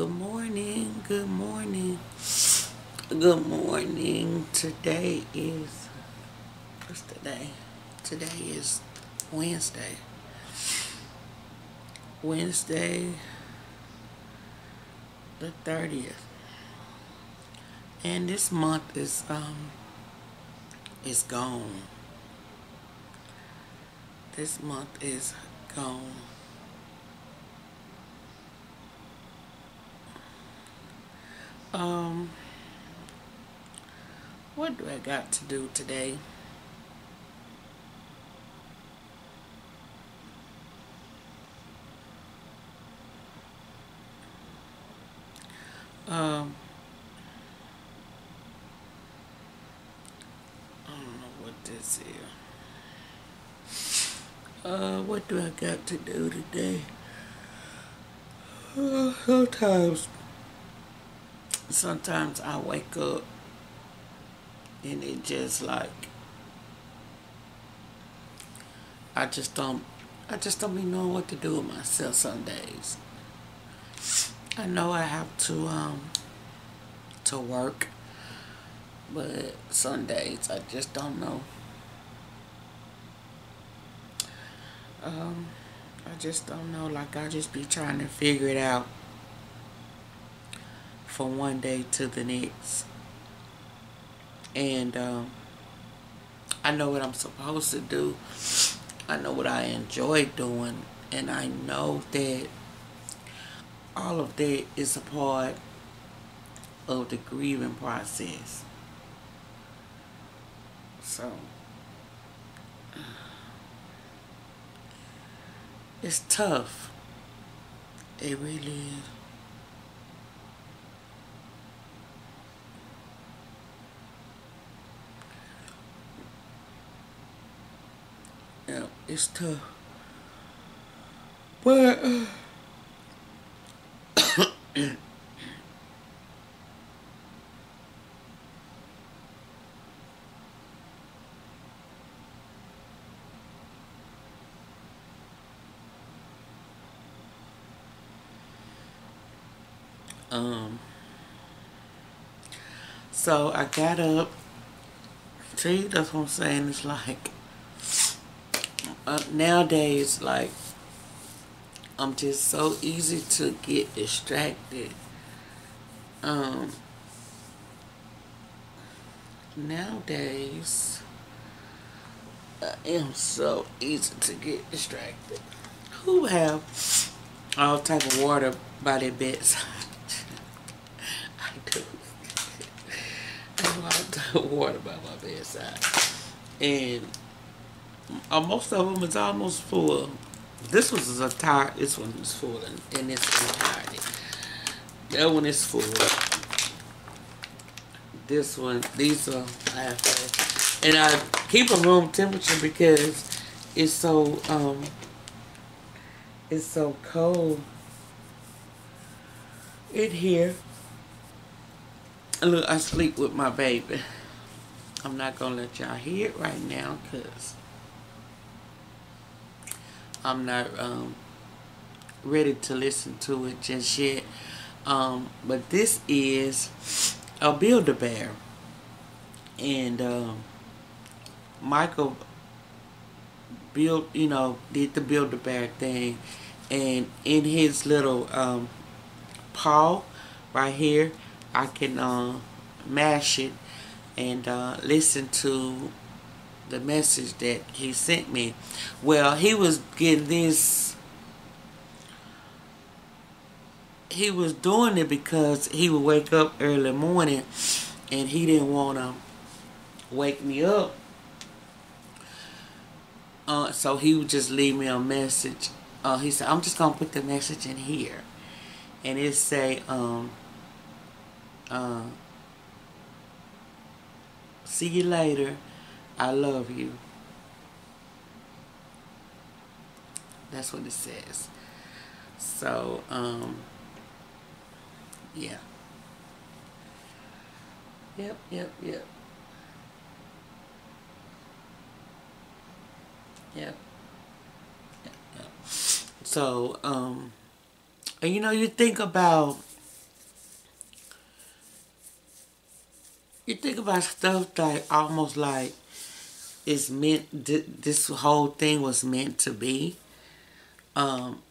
Good morning, good morning, good morning. Today is, what's today? Today is Wednesday. Wednesday the 30th. And this month is, um, is gone. This month is gone. Um, what do I got to do today? Um, I don't know what this is. Uh, what do I got to do today? Uh, sometimes sometimes I wake up and it just like I just don't I just don't even know what to do with myself some days. I know I have to um to work but some days I just don't know. Um I just don't know like I just be trying to figure it out from one day to the next. And um, I know what I'm supposed to do. I know what I enjoy doing. And I know that all of that is a part of the grieving process. So, it's tough. It really is. Yeah, it's tough. But um so I got up see that's what I'm saying it's like uh, nowadays, like, I'm just so easy to get distracted. Um, nowadays, I am so easy to get distracted. Who have all type of water by their bedside? I do. All type of water by my bedside. And uh, most of them is almost full. This was is a tire. This one is full in, in its entirety. That one is full. This one, these are halfway. And I keep them room temperature because it's so um it's so cold in here. Look, I sleep with my baby. I'm not gonna let y'all hear it right now because I'm not um, ready to listen to it just yet. Um, but this is a Build-A-Bear. And um, Michael built, you know, did the Build-A-Bear thing. And in his little um, paw right here, I can uh, mash it and uh, listen to the message that he sent me. Well, he was getting this. He was doing it because he would wake up early morning and he didn't want to wake me up. Uh, so he would just leave me a message. Uh, he said, I'm just going to put the message in here. And it say, um, uh, see you later. I love you. That's what it says. So, um, yeah. Yep, yep, yep. Yep. yep, yep. So, um, and you know, you think about, you think about stuff like almost like it's meant this whole thing was meant to be. Um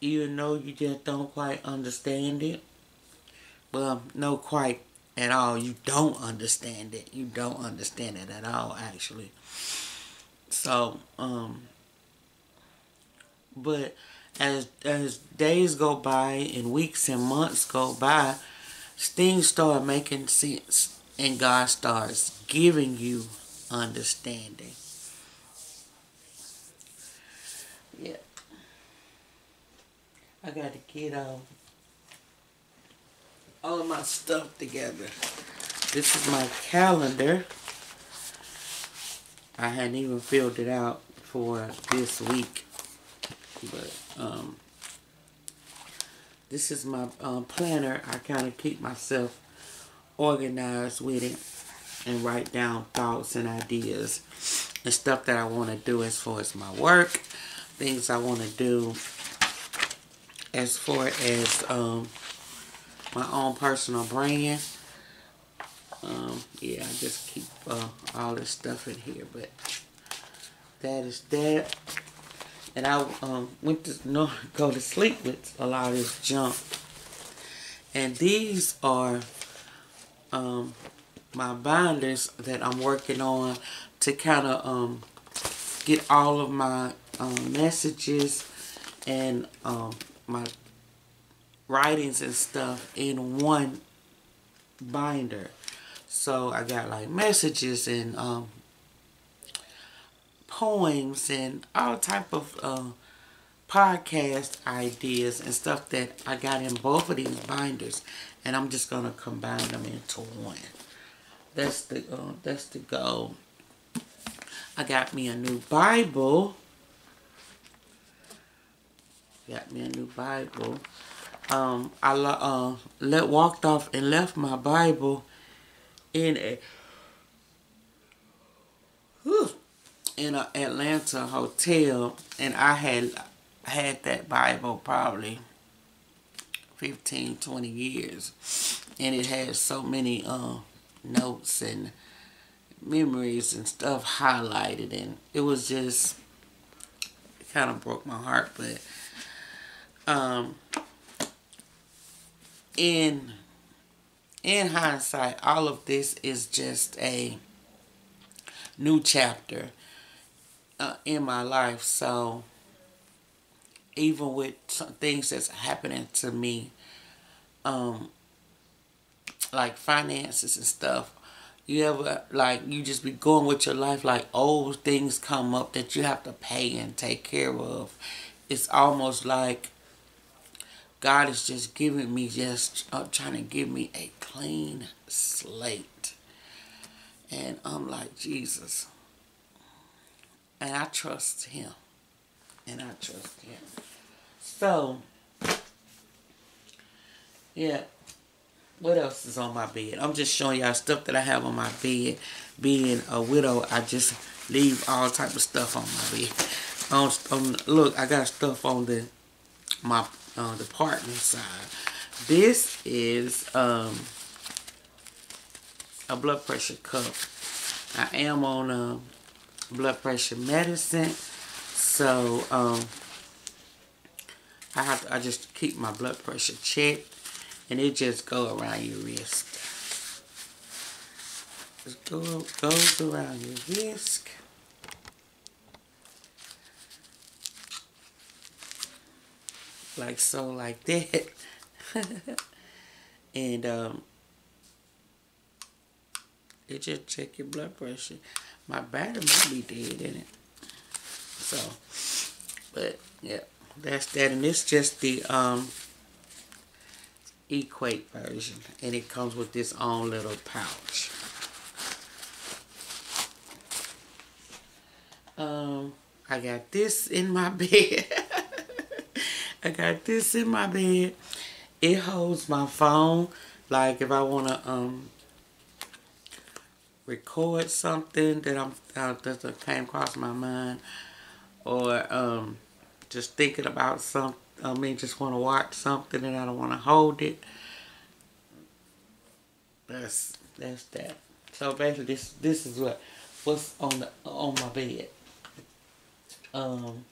even though you just don't quite understand it. Well no quite at all. You don't understand it. You don't understand it at all actually. So um but as as days go by and weeks and months go by things start making sense and God starts giving you understanding. Yeah. I got to get um, all of my stuff together. This is my calendar. I hadn't even filled it out for this week. But um, this is my um, planner. I kind of keep myself organized with it and write down thoughts and ideas and stuff that I want to do as far as my work, things I want to do as far as um, my own personal brand. Um, yeah, I just keep uh, all this stuff in here, but that is that. And I um, went to no, go to sleep with a lot of this junk. And these are um, my binders that I'm working on to kind of um, get all of my um, messages and um, my writings and stuff in one binder. So I got like messages and um, poems and all type of uh, podcast ideas and stuff that I got in both of these binders and I'm just gonna combine them into one that's the uh, that's the goal. I got me a new Bible. Got me a new Bible. Um I uh let walked off and left my Bible in a whew, in an Atlanta hotel and I had had that Bible probably 15 20 years and it has so many uh, notes and memories and stuff highlighted and it was just it kind of broke my heart but um in in hindsight all of this is just a new chapter uh, in my life. So even with some things that's happening to me, um, like finances and stuff, you ever like you just be going with your life like old things come up that you have to pay and take care of. It's almost like God is just giving me just uh, trying to give me a clean slate. And I'm like, Jesus, and I trust him. And I trust him. So, yeah. What else is on my bed? I'm just showing y'all stuff that I have on my bed. Being a widow, I just leave all type of stuff on my bed. On, on look, I got stuff on the my uh, the partner side. This is um, a blood pressure cup. I am on a blood pressure medicine. So, um, I have to, I just keep my blood pressure checked. And it just go around your wrist. Just go, goes around your wrist. Like so, like that. and, um, it just check your blood pressure my battery might be dead in it. So, but yeah, that's that. And it's just the um, Equate version. And it comes with this own little pouch. Um, I got this in my bed. I got this in my bed. It holds my phone. Like if I want to um record something that I'm uh, that came across my mind, or um, just thinking about something. I mean, just want to watch something and I don't want to hold it. That's that's that. So basically, this this is what what's on the on my bed. Um,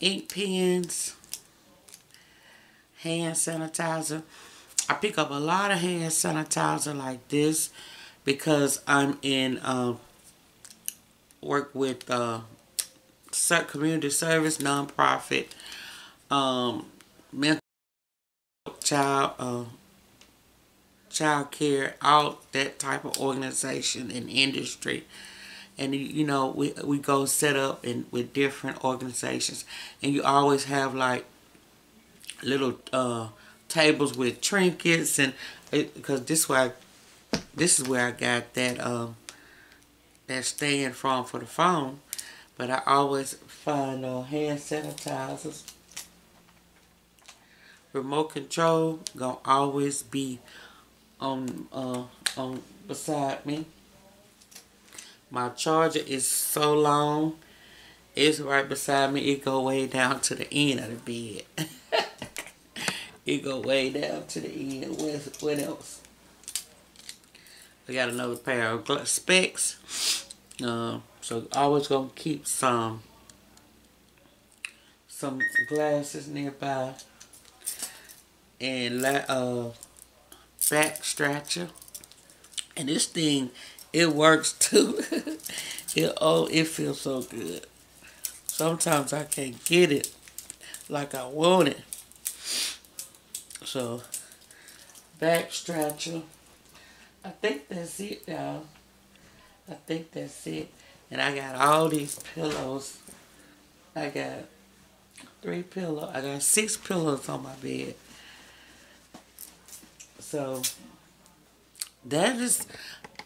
ink pens, hand sanitizer. I pick up a lot of hand sanitizer like this because I'm in uh, work with uh, community service nonprofit um, mental child uh, child care all that type of organization and industry. And you know we we go set up in with different organizations. And you always have like little uh, tables with trinkets and because this why this is where I got that um that stand from for the phone but I always find uh, hand sanitizers. Remote control gonna always be on uh on beside me. My charger is so long it's right beside me. It go way down to the end of the bed. It go way down to the end. What, what else? I got another pair of specs. Uh, so always gonna keep some some glasses nearby and uh, back stretcher. And this thing, it works too. it oh, it feels so good. Sometimes I can't get it like I want it. So, back stretcher. I think that's it, y'all. I think that's it. And I got all these pillows. I got three pillows. I got six pillows on my bed. So that is,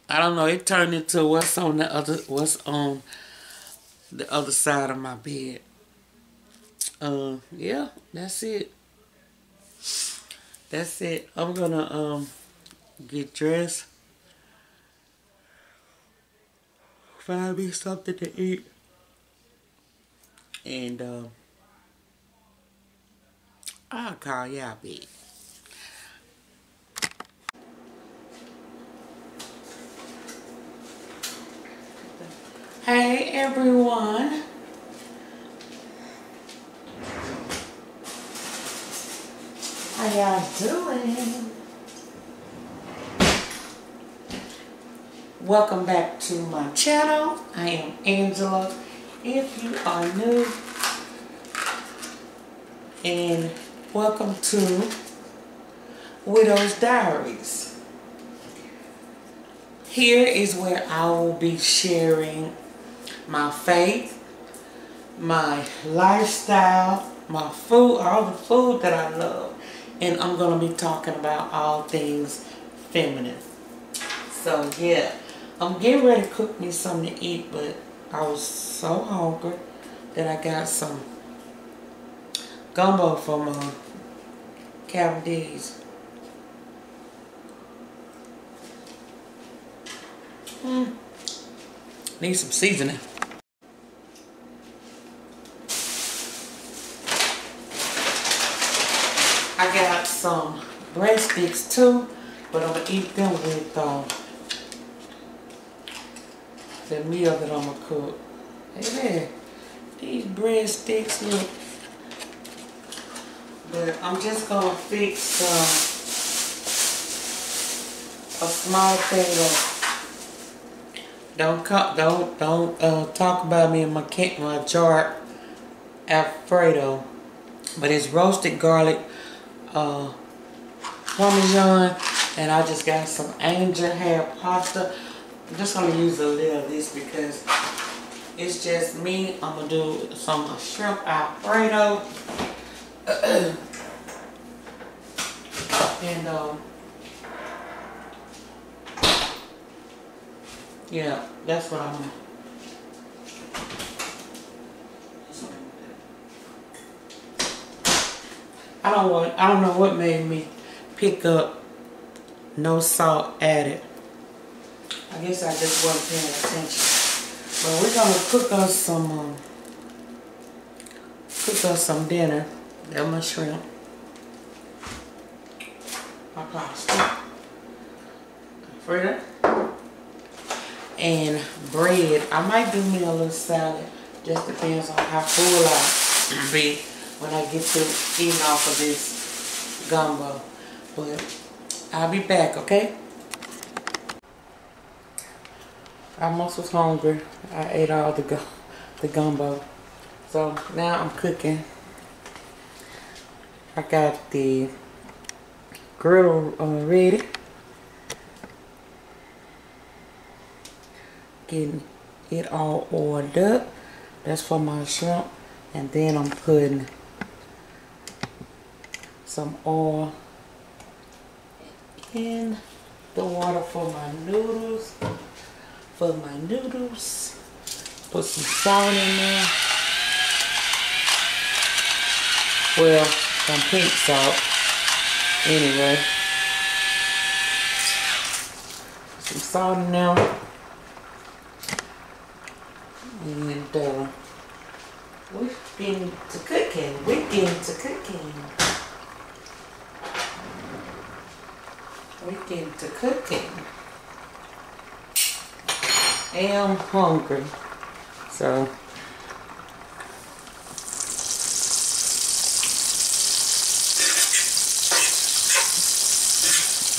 I don't know. It turned into what's on the other, what's on the other side of my bed. Uh, yeah, that's it. That's it. I'm gonna um get dressed. Find me something to eat. And um I'll call y'all back. Hey everyone. How y'all doing? Welcome back to my channel. I am Angela. If you are new, and welcome to Widow's Diaries. Here is where I will be sharing my faith, my lifestyle, my food, all the food that I love. And I'm going to be talking about all things feminine. So yeah, I'm getting ready to cook me something to eat, but I was so hungry that I got some gumbo from uh, Calvin D's. Mm. Need some seasoning. I got some breadsticks too, but I'm gonna eat them with uh, the meal that I'm gonna cook. Hey there, these breadsticks look, but I'm just gonna fix uh, a small thing of don't don't don't uh, talk about me in my my jar Alfredo, but it's roasted garlic uh, Parmesan and I just got some angel hair pasta. I'm just going to use a little of this because it's just me. I'm going to do some shrimp alfredo. and um, yeah, that's what I'm going to I don't want, I don't know what made me pick up no salt added. I guess I just wasn't paying attention. But we're gonna cook us some, um, cook us some dinner. That my shrimp. My pasta. Frida. And bread. I might do me a little salad. Just depends on how full I be when I get to eating off of this gumbo. But I'll be back, okay? I almost was hungry. I ate all the, gu the gumbo. So now I'm cooking. I got the griddle uh, ready. Getting it all oiled up. That's for my shrimp. And then I'm putting some oil in the water for my noodles. For my noodles. Put some salt in there. Well, some pink salt. Anyway. Some salt in there. And uh, we're getting to cooking. We're getting to cooking. We're getting to cooking. Am hungry. So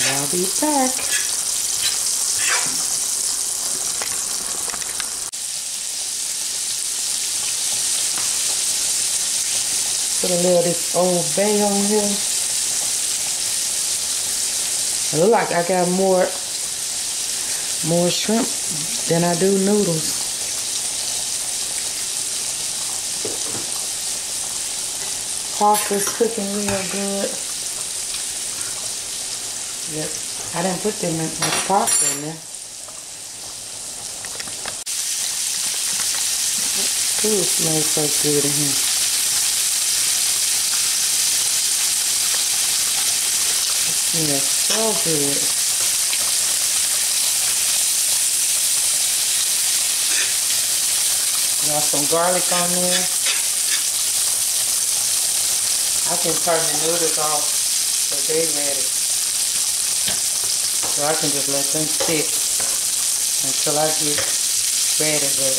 I'll be back. Put a little of this Old Bay on here. It look like I got more more shrimp than I do noodles. Pasta's cooking real good. Yep. I didn't put them in much pasta in there. It smells so good in here. Yeah, so good. Got some garlic on there. I can turn the noodles off so they ready. So I can just let them sit until I get ready. But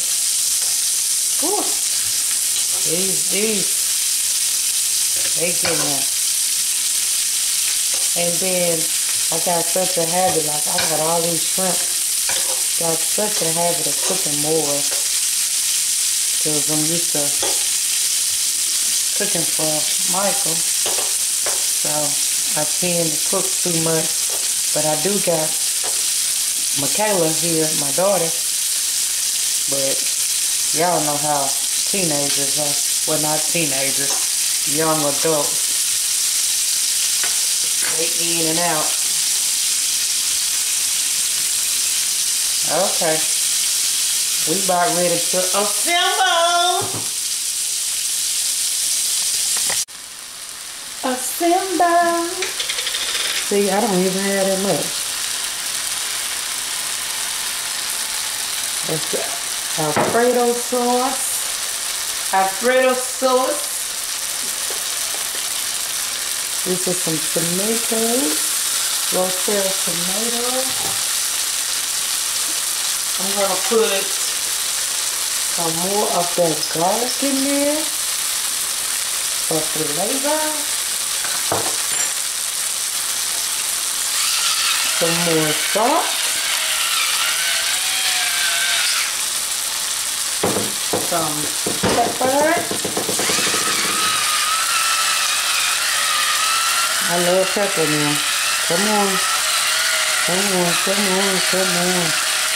whew, these, these, they getting there. And then I got such a habit, like I got all these shrimp. Got such a habit of cooking more. Because I'm used to cooking for Michael. So I tend to cook too much. But I do got Michaela here, my daughter. But y'all know how teenagers are. Well, not teenagers, young adults they in and out. Okay. We about ready to assemble. Assemble. See, I don't even have that much. That's the Alfredo sauce. Alfredo sauce. This is some tomatoes, rotel tomatoes. I'm going to put some more of that garlic in there for flavor. Some more salt. Some pepper. I love pepper now. Come on. Come on, come on, come on.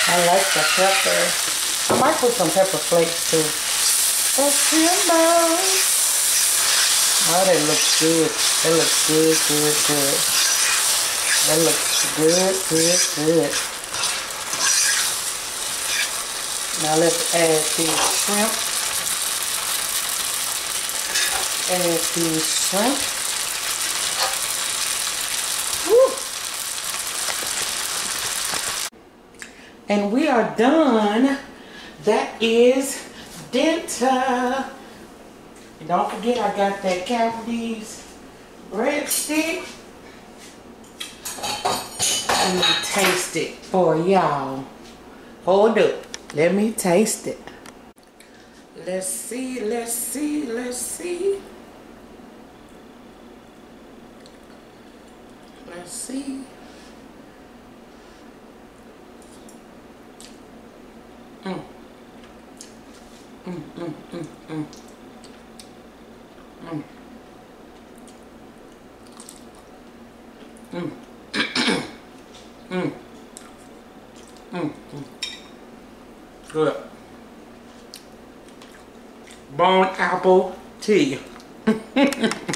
I like the pepper. I might put some pepper flakes too. That's September. Oh, that looks good. That looks good, good, good. That looks good, good, good. Now let's add the shrimp. Add the shrimp. And we are done. That is Denta. And don't forget I got that Calvados breadstick. Let me taste it for y'all. Hold up. Let me taste it. Let's see, let's see, let's see. Let's see. Mm. Good. Bone apple tea.